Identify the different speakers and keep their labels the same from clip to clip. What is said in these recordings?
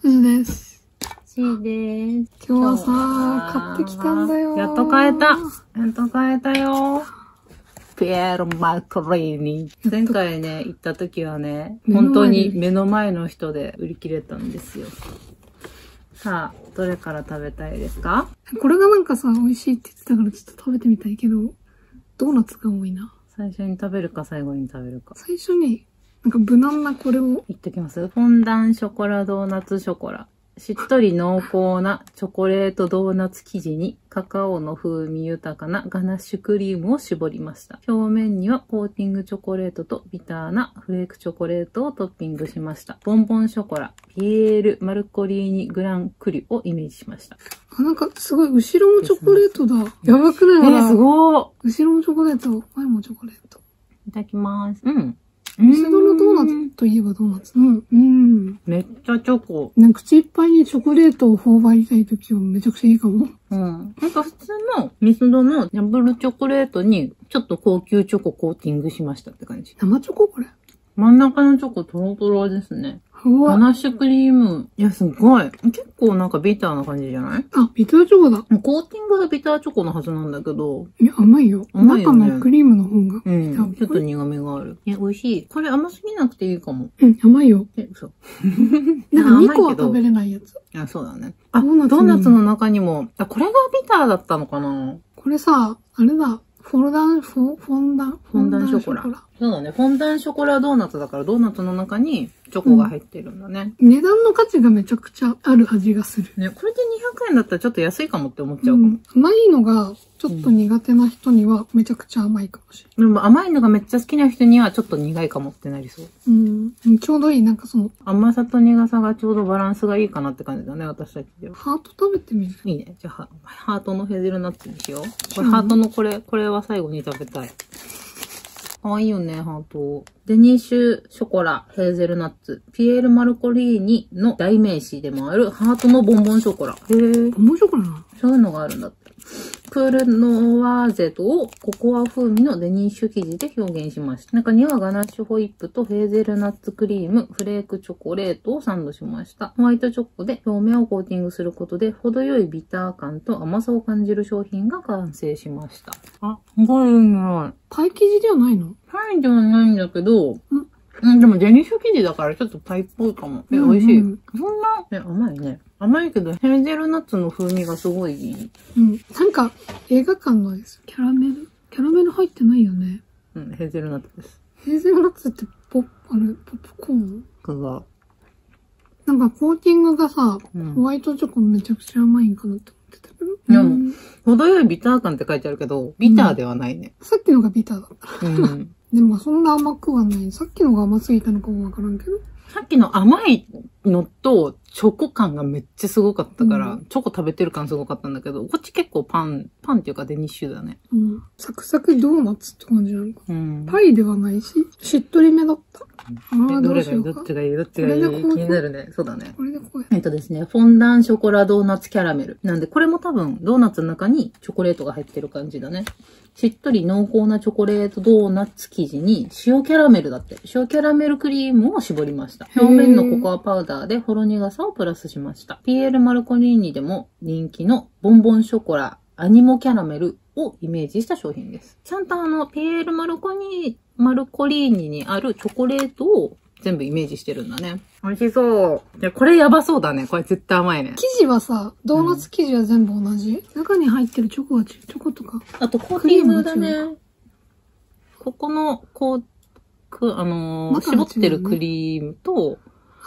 Speaker 1: 藤です。
Speaker 2: C です。
Speaker 1: 今日はさ、買ってきたんだよ。
Speaker 2: やっと買えた。やっと買えたよ。ピエール・マクリーニ。前回ね、行った時はね、本当に目の前の人で売り切れたんですよ。さあ、どれから食べたいですか？
Speaker 1: これがなんかさ、美味しいって言ってたからちょっと食べてみたいけど、ドーナツが多いな。
Speaker 2: 最初に食べるか最後に食べるか。
Speaker 1: 最初に、なんか無難なこれを、
Speaker 2: いってきますフォンダンショコラドーナツショコラ。しっとり濃厚なチョコレートドーナツ生地にカカオの風味豊かなガナッシュクリームを絞りました。表面にはコーティングチョコレートとビターなフレークチョコレートをトッピングしました。ボンボンショコラ、ピエール・マルコリーニ・グランクリュをイメージしました。
Speaker 1: あ、なんかすごい後ろもチョコレートだ。やばく
Speaker 2: え
Speaker 1: ない？
Speaker 2: ー、すごー
Speaker 1: 後ろもチョコレート、前もチョコレート。
Speaker 2: いただきます。うん。
Speaker 1: ミスドのドーナツといえばドーナツ。うん、うん。
Speaker 2: めっちゃチョコ。
Speaker 1: なんか口いっぱいにチョコレートを頬張りたいときはめちゃくちゃいいかも。
Speaker 2: うん。なんか普通のミスドのダブルチョコレートにちょっと高級チョココーティングしましたって感じ。
Speaker 1: 生チョコこれ。
Speaker 2: 真ん中のチョコトロトロですね。
Speaker 1: うわ。
Speaker 2: ガナッシュクリーム。いや、すごい。結構なんかビターな感じじゃない？
Speaker 1: あ、ビターチョコだ。
Speaker 2: コーティングがビターチョコのはずなんだけど、
Speaker 1: いや、甘いよ。
Speaker 2: 甘いよね
Speaker 1: 中のクリームの方が。
Speaker 2: うん。ちょっと苦味がある。いや、美味しい。これ甘すぎなくていいかも。
Speaker 1: うん、甘いよ。
Speaker 2: え、嘘。
Speaker 1: なんか2個は食べれないやつ。
Speaker 2: あ、そうだね。あ、
Speaker 1: ドーナツに
Speaker 2: ドーナツの中にも、あ、これがビターだったのかな？
Speaker 1: これさ、あれだ。フォルダン、フォ、フォンダン？
Speaker 2: フォンダンショコラそうだね。フォンダンショコラドーナツだから、ドーナツの中にチョコが入ってるんだね。
Speaker 1: 値段の価値がめちゃくちゃある味がする。
Speaker 2: ね、これで200円だったらちょっと安いかもって思っちゃうかも。
Speaker 1: うん、甘いのがちょっと苦手な人にはめちゃくちゃ甘いかもしれ
Speaker 2: でも甘いのがめっちゃ好きな人にはちょっと苦いかもってなりそう。
Speaker 1: ない。うん。ちょうどいい。なんかその、
Speaker 2: 甘さと苦さがちょうどバランスがいいかなって感じだね、私たちでは。
Speaker 1: ハート食べてみる？
Speaker 2: いいね。じゃあ、ハハートのヘーゼルナッツにしよう。これハートのこれ、これは最後に食べたい。かわいいよね、ハート。デニッシュショコラ、ヘーゼルナッツ、ピエール・マルコリーニの代名詞でもあるハートのボンボンショコラ。へー。
Speaker 1: 面白くない
Speaker 2: そういうのがあるんだって。クールノワーゼトをココア風味のデニッシュ生地で表現しました。中にはガナッシュホイップとヘーゼルナッツクリーム、フレークチョコレートをサンドしました。ホワイトチョコで表面をコーティングすることで程よいビター感と甘さを感じる商品が完成しました。あ、すごいな
Speaker 1: パイ生地ではないの？
Speaker 2: パイではないんだけど、うん、でもデニッシュ生地だからちょっとパイっぽいかも。え、美味しい。
Speaker 1: うん
Speaker 2: そんな、え、甘いね。甘いけど、ヘーゼルナッツの風味がすごいいい。
Speaker 1: うん。なんか映画館のです。キャラメル？キャラメル入ってないよね。
Speaker 2: うん、ヘーゼルナッツです。
Speaker 1: ヘーゼルナッツってポップ、あれ、ポップコーン？
Speaker 2: 具が。
Speaker 1: なんかコーティングがさ、
Speaker 2: うん
Speaker 1: ホワイトチョコめちゃくちゃ甘いんかなって思ってたけど？
Speaker 2: いや
Speaker 1: うん
Speaker 2: 程よいビター感って書いてあるけど、ビターではないね。
Speaker 1: さっきのがビターだった。
Speaker 2: うん。
Speaker 1: でもそんな甘くはない。さっきのが甘すぎたのかもわからんけど。
Speaker 2: さっきの甘いのと、チョコ感がめっちゃすごかったから、
Speaker 1: うん
Speaker 2: チョコ食べてる感すごかったんだけど、こっち結構パン、パンっていうかデニッシュだね。
Speaker 1: うん。サクサクドーナツって感じなのか。
Speaker 2: うん。
Speaker 1: パイではないし、しっとりめだった。ああ、ど
Speaker 2: れがいい。どっちがいい？どっちがいい？気になるね。そうだね。
Speaker 1: これでこうや
Speaker 2: えっとですね、フォンダンショコラドーナツキャラメル。なんで、これも多分、ドーナツの中にチョコレートが入ってる感じだね。しっとり濃厚なチョコレートドーナツ生地に塩キャラメルだって。塩キャラメルクリームを絞りました。表面のココアパウダーでほろ苦さをプラスしました。ピエール・マルコリーニでも人気のボンボンショコラ、アニモキャラメルをイメージした商品です。ちゃんとあの、ピエール・マルコニマルコリーニにあるチョコレートを全部イメージしてるんだね。美味しそう。いや、これやばそうだね。これ絶対甘いね。
Speaker 1: 生地はさ、ドーナツ生地は全部同じ、中に入ってるチョコはちチョコとか。
Speaker 2: あと、コーティングだ
Speaker 1: クリーム
Speaker 2: ね。ここの、こう、く、あのー絞ってるクリームと、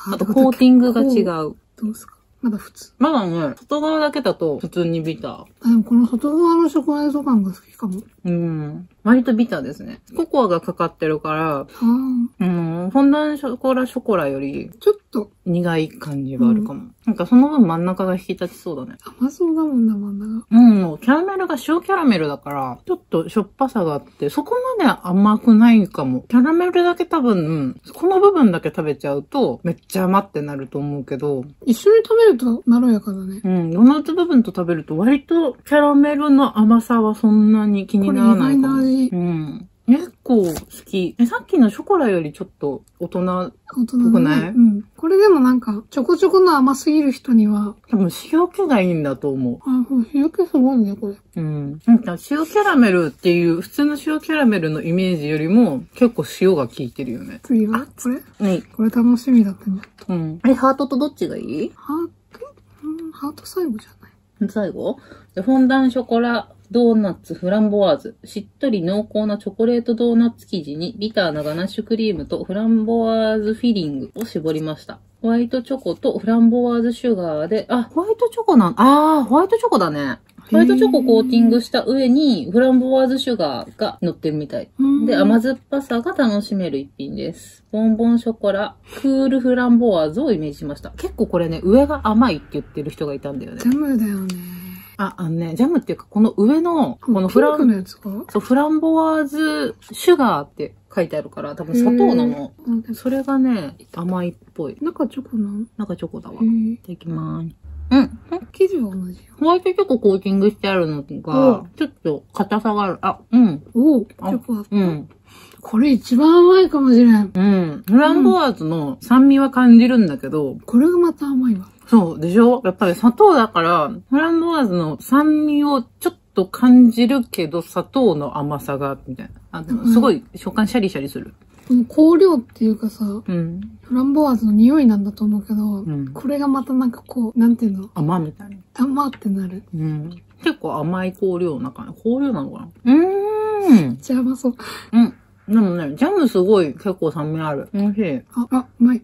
Speaker 2: あと
Speaker 1: だ
Speaker 2: コーティングが違
Speaker 1: う。
Speaker 2: う。
Speaker 1: どうすか？まだ普通。
Speaker 2: まだね、外側だけだと普通にビター。
Speaker 1: あ、でもこの外側のショコ感が好きかも。
Speaker 2: うん。割とビターですね。ココアがかかってるから、うん、フォンダンショコラショコラより
Speaker 1: ちょっと
Speaker 2: 苦い感じがあるかも。なんかその分真ん中が引き立ちそうだね。
Speaker 1: 甘そうだもんな、真ん中。
Speaker 2: うん、キャラメルが塩キャラメルだから、ちょっとしょっぱさがあって、そこまで甘くないかも。キャラメルだけ多分、この部分だけ食べちゃうと、めっちゃ甘ってなると思うけど、
Speaker 1: 一緒に食べるとまろやかだね。
Speaker 2: うん、ドーナツ部分と食べると割とキャラメルの甘さはそんなに気にならないかも。うん。結構好き。え、さっきのショコラよりちょっと大人、
Speaker 1: 大人
Speaker 2: ぽくない？
Speaker 1: ね。うん。これでもなんか、ちょこちょこの甘すぎる人には、
Speaker 2: 多分塩気がいいんだと思
Speaker 1: あ、これ日焼けすごいね、これ。
Speaker 2: う。うん。なんか塩キャラメルっていう、普通の塩キャラメルのイメージよりも結構塩が効いてるよね。
Speaker 1: 次は？これ？
Speaker 2: はい。
Speaker 1: これ楽しみだったね。
Speaker 2: うん。え、ハートとどっちがいい？
Speaker 1: ハート？うん、ハート最後じゃない？
Speaker 2: 最後？でフォンダンショコラドーナツフランボワーズ。しっとり濃厚なチョコレートドーナツ生地にビターなガナッシュクリームとフランボワーズフィリングを絞りました。ホワイトチョコとフランボワーズシュガーで、あ、ホワイトチョコなん、あー、ホワイトチョコだね。ホワイトチョココーティングした上にフランボワーズシュガーが乗ってるみたい。
Speaker 1: うん
Speaker 2: で、甘酸っぱさが楽しめる一品です。ボンボンショコラ、クールフランボワーズをイメージしました。結構これね、上が甘いって言ってる人がいたんだよね
Speaker 1: ジ。ャムだよね。
Speaker 2: あ、あのね、ジャムっていうか、この上の、この
Speaker 1: ピ
Speaker 2: フラン、
Speaker 1: のやつか
Speaker 2: そう、フランボワーズシュガーって書いてあるから、多分砂糖なの。それがね、甘いっぽい。
Speaker 1: 中チョコなの？
Speaker 2: なんかチョコだわ。
Speaker 1: へ
Speaker 2: い
Speaker 1: ー
Speaker 2: ただきます。うん。
Speaker 1: 生地は同じよ。
Speaker 2: ホワイトチョココーティングしてあるのが、ちょっと硬さがある。あ、うん。
Speaker 1: おお、チ
Speaker 2: あ
Speaker 1: ョコだった。
Speaker 2: うん。
Speaker 1: これ一番甘いかもしれん。
Speaker 2: うん。フランボワーズの酸味は感じるんだけど、
Speaker 1: これがまた甘いわ。
Speaker 2: そうでしょ？やっぱり砂糖だから、フランボワーズの酸味をちょっと感じるけど、砂糖の甘さが、みたいな。あ、でもすごい食感シャリシャリする。
Speaker 1: この香料っていうかさ、
Speaker 2: うん。
Speaker 1: フランボワーズの匂いなんだと思うけど、
Speaker 2: うん
Speaker 1: これがまたなんかこう、なんていうの？
Speaker 2: 甘みたいな。
Speaker 1: 甘ってなる。
Speaker 2: うん。結構甘い香料な感じ。香料なのかな？うーん。
Speaker 1: めっちゃ甘そう。
Speaker 2: うん。でもね、ジャムすごい結構酸味ある。美味しい。
Speaker 1: あ、あ、うまい。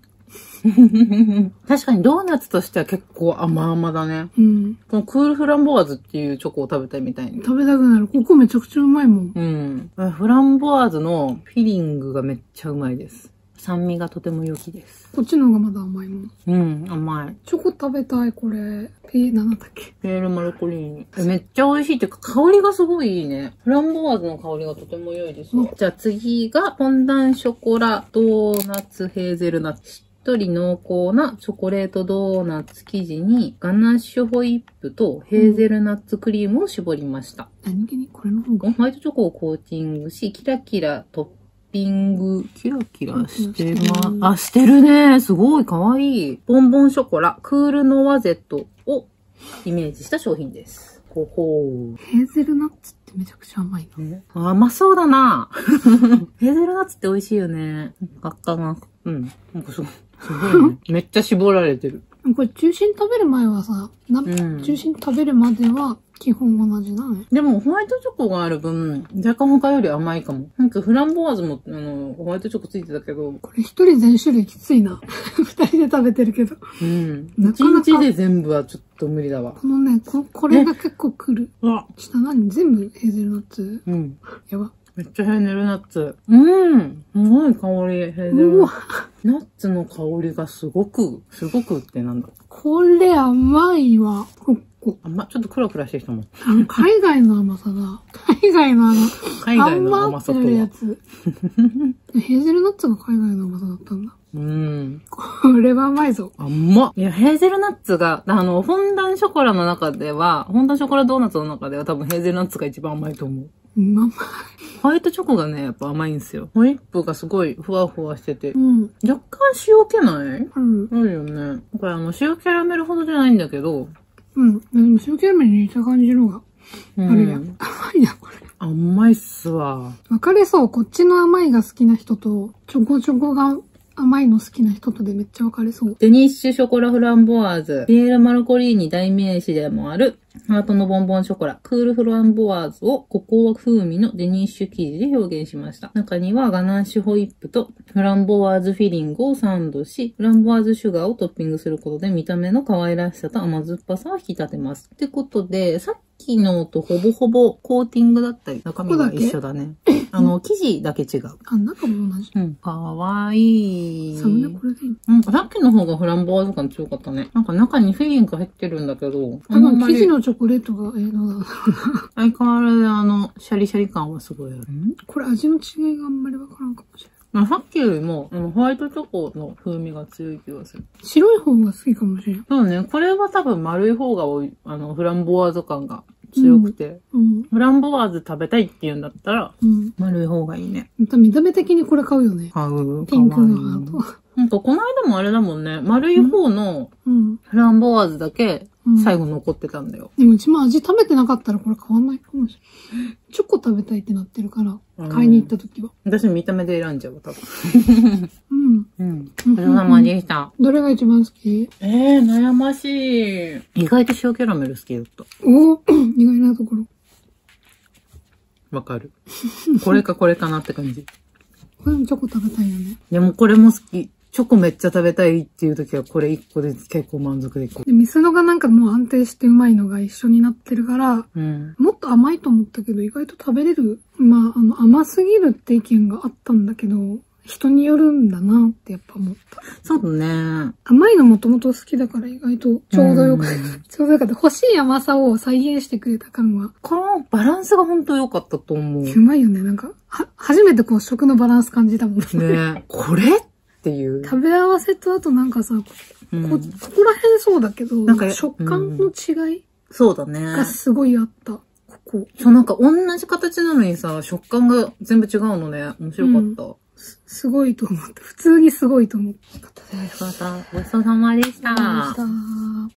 Speaker 2: 確かにドーナツとしては結構甘々だね。
Speaker 1: うん。
Speaker 2: このクールフランボワーズっていうチョコを食べたいみたいに。
Speaker 1: 食べたくなる。ここめちゃくちゃうまいもん。
Speaker 2: うん。フランボワーズのフィリングがめっちゃうまいです。酸味がとても良きです。
Speaker 1: こっちの方がまだ甘いもん。
Speaker 2: うん、甘い。
Speaker 1: チョコ食べたい、これ。ピー、なんだっけ？
Speaker 2: ペールマルコリーニ。えめっちゃ美味しいっていうか、香りがすごいいいね。フランボワーズの香りがとても良いですよ。じゃあ次が、フォンダンショコラドーナツヘーゼルナッツ。しっとり濃厚なチョコレートドーナツ生地にガナッシュホイップとヘーゼルナッツクリームを絞りました。
Speaker 1: 何気にこれの方が。
Speaker 2: ホワイトチョコをコーティングし、キラキラトッピング、キラキラしてま、あ、してるね。すごいかわいい。ボンボンショコラ、クールノワゼットをイメージした商品です。ほほ
Speaker 1: ヘーゼルナッツってめちゃくちゃ甘いな。
Speaker 2: ー。甘そうだな ヘーゼルナッツって美味しいよね。学科が。うん。なんかすごい。すごいね。めっちゃ絞られてる。
Speaker 1: これ中心食べる前はさ、な
Speaker 2: うん
Speaker 1: 中心食べるまでは基本同じなの
Speaker 2: でも、ホワイトチョコがある分、若干他より甘いかも。なんかフランボワーズも、あの、ホワイトチョコついてたけど、
Speaker 1: これ一人全種類きついな。二人で食べてるけど。
Speaker 2: うん。一
Speaker 1: なかなか
Speaker 2: 日で全部はちょっと無理だわ。
Speaker 1: このね、ここれが結構くる。
Speaker 2: うわ。
Speaker 1: 下何全部ヘーゼルナッツ？
Speaker 2: うん。
Speaker 1: やば。
Speaker 2: めっちゃヘーゼルナッツ。うん。すごい香り、ヘーゼルナッツ。ナッツの香りがすごく、すごくってなんだ。
Speaker 1: これ甘いわ。ここ
Speaker 2: あんま、ちょっとクラクラしてきたも
Speaker 1: 海外の甘さだ。海外のあの、
Speaker 2: 海外の甘さと
Speaker 1: やつ。ヘーゼルナッツが海外の甘さだったんだ。
Speaker 2: うん。
Speaker 1: これは甘いぞ。
Speaker 2: 甘っ。いや、ヘーゼルナッツが、あの、フォンダンショコラの中では、フォンダンショコラドーナツの中では多分ヘーゼルナッツが一番甘いと思う。
Speaker 1: うん甘い。
Speaker 2: ホワイトチョコがね、やっぱ甘いんですよ。ホイップがすごいふわふわしてて
Speaker 1: う。ん。
Speaker 2: 若干塩気ない？
Speaker 1: うん。
Speaker 2: あるよね。これあの、塩キャラメルほどじゃないんだけど、
Speaker 1: うん。でも、塩キャラメルに似た感じのが
Speaker 2: うん
Speaker 1: あるやん。甘いな、これ。
Speaker 2: 甘いっすわ。
Speaker 1: 分かれそう。こっちの甘いが好きな人と、チョコチョコが甘いの好きな人とでめっちゃ分かれそう。
Speaker 2: デニッシュショコラフランボワーズ、ピエールマルコリーニ代名詞でもある、ハートのボンボンショコラ、クールフランボワーズをココア風味のデニッシュ生地で表現しました。中にはガナッシュホイップとフランボワーズフィリングをサンドし、フランボワーズシュガーをトッピングすることで見た目の可愛らしさと甘酸っぱさを引き立てます。ってことで、さっきのとほぼほぼコーティングだったり、中身が一緒だね。あの、生地だけ違う。
Speaker 1: あ、中も同じ。
Speaker 2: うん。かわいい。
Speaker 1: サムネこれでいい。
Speaker 2: なんかさっきの方がフランボワーズ感強かったね。なんか中にフィリング入ってるんだけど、
Speaker 1: 多分生地
Speaker 2: り
Speaker 1: のチョコレートが、えー、のだ。
Speaker 2: 相変わらずあの、シャリシャリ感はすごいある。
Speaker 1: これ味の違いがあんまり分からんかもしれない。
Speaker 2: まあ、さっきよりも、ホワイトチョコの風味が強い気がする。
Speaker 1: 白い方が好きかもしれん。
Speaker 2: そうね、これは多分丸い方が多い、あの、フランボワーズ感が強くて。
Speaker 1: うん。
Speaker 2: フランボワーズ食べたいって言うんだったら、
Speaker 1: うん。
Speaker 2: 丸い方がいいね。
Speaker 1: また見た目的にこれ買うよね。
Speaker 2: 買う。
Speaker 1: ピンクのハート。
Speaker 2: なんかこの間もあれだもんね。丸い方の
Speaker 1: うん。
Speaker 2: フランボワーズだけ
Speaker 1: うん
Speaker 2: 最後残ってたんだよ。
Speaker 1: でもうちも味食べてなかったらこれ買わないかもしれない。チョコ食べたいってなってるから、買いに行った時は。
Speaker 2: 私見た目で選んじゃう、多分。
Speaker 1: うん。
Speaker 2: うん。お疲れ様でした。
Speaker 1: どれが一番好き？
Speaker 2: えー、悩ましい。意外と塩キャラメル好きだった。
Speaker 1: おお 意外なところ。
Speaker 2: わかる。これかこれかなって感じ。
Speaker 1: これもチョコ食べたいよね。
Speaker 2: でもこれも好き。チョコめっちゃ食べたいっていう時はこれ1個で結構満足できる。
Speaker 1: で、ミスドがなんかもう安定してうまいのが一緒になってるから、
Speaker 2: うん。
Speaker 1: もっと甘いと思ったけど、意外と食べれる。まあ、あの、甘すぎるって意見があったんだけど、人によるんだなってやっぱ思った。
Speaker 2: そうだね。
Speaker 1: 甘いのもともと好きだから意外とちょうどよく、
Speaker 2: うん
Speaker 1: ちょうどよかった。欲しい甘さを再現してくれた感は、
Speaker 2: このバランスが本当良かったと思う。
Speaker 1: うまいよね。なんか、は、初めてこう食のバランス感じたもんね。
Speaker 2: ねこれっていう。
Speaker 1: 食べ合わせとあとなんかさ、こ
Speaker 2: うん
Speaker 1: こここら辺そうだけど、
Speaker 2: なんか
Speaker 1: 食感の違い
Speaker 2: そうだね。
Speaker 1: がすごいあった。ここ。
Speaker 2: そう、なんか同じ形なのにさ、食感が全部違うのね。面白かった。
Speaker 1: すすごいと思った。普通にすごいと思った。
Speaker 2: お疲れ様でした。
Speaker 1: ありがとうございました